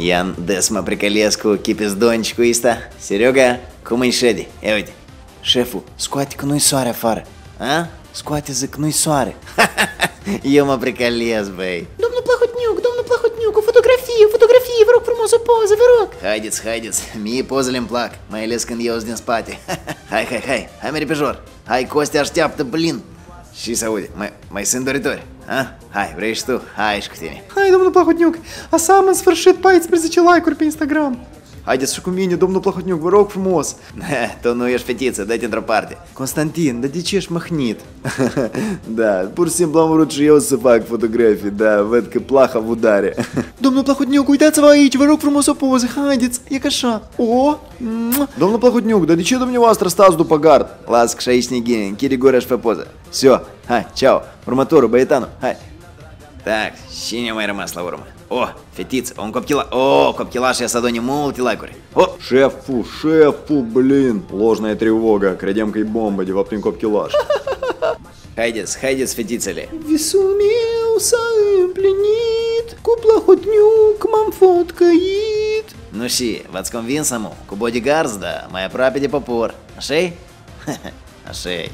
Jan desmă pricălesc cu chipis cu ăsta. Serioga, cum îi ședi? Ia uite. Șeful, scoate că nu-i soare afară. A? Scoate zic, nu-i soare. Eu mă pricălesc, băi. Domnul Plahotniuc, domnul Plahotniuc, o fotografie, o fotografie, vă rog frumos, o poză, vă rog. Haideți, haideți, mie pozele îmi plac, mai ales când eu sunt din spate. hai, hai, hai, hai, mergi pe jor. Hai, Costi așteaptă, blin. Și se aude, mai, mai sunt doritori? Ha? Hai, vrei și tu? Hai și cu tine. Hai, domnul Plahotniuc, a am în sfârșit 14 like-uri pe Instagram. Haideți și cu mine, domnul Plahotniuc, vă rog frumos! tu nu ești fetiță, dă-te într-o parte! Constantin, dar de ce ești mâhnit? da, pur și simplu am vrut și eu să fac fotografii, da, văd că plaha v udare. domnul Plahotniuc, uitați-vă aici, vă rog frumos o poză, haideți, e ca așa. O, Domnul Плохотнюк, да ничего dumneavoastră stați după gard? Las că și aici ne ghine, închide gura și fă poză. Все, hai, ceau, următorul, băietanul, hai. Так, синього майже масла ворога. О, фетіц, он копкіла. О, копкілаш я садони молоті лайкур. О! Шефу, шефу, блин. Ложная тревога. Крадемка и бомба, деваптин копкілаш. Хайдес, Хайдис, фетицели. Висумеуса им э, пленит, купла хотнюк, мамфот каит. Ну си, вацком винсаму, кубоди гарзда, моя прапеди попор. Ашей? Ашей.